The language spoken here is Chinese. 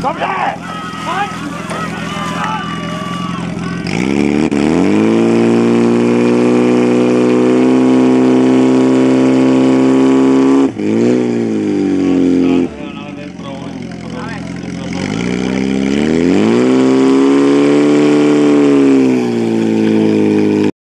双皮奶